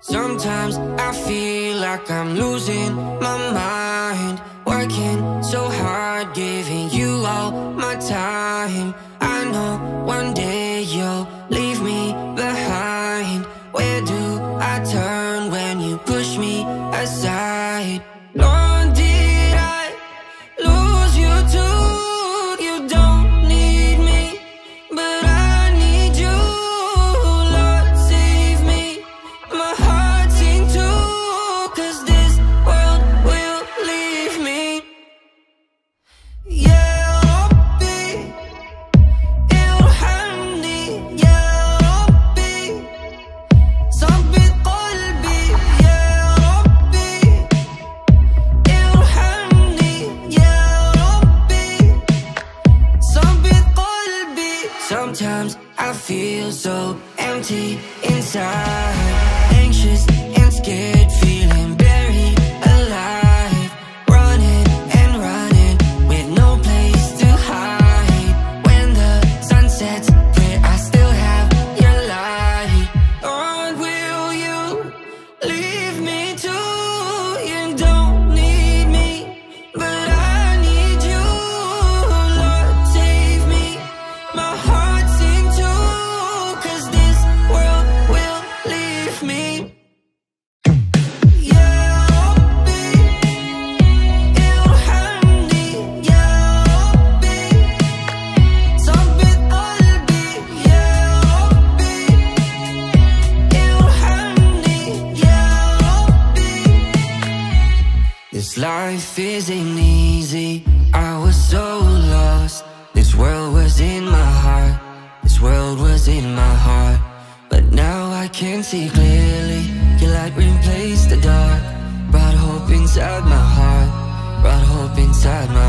Sometimes I feel like I'm losing my mind Working so hard, giving you all my time I know one day you'll leave me behind Where do I turn when you push me aside? Sometimes I feel so empty inside. Anxious This life isn't easy. I was so lost. This world was in I can see clearly. Your light replaced the dark. Brought hope inside my heart. Brought hope inside my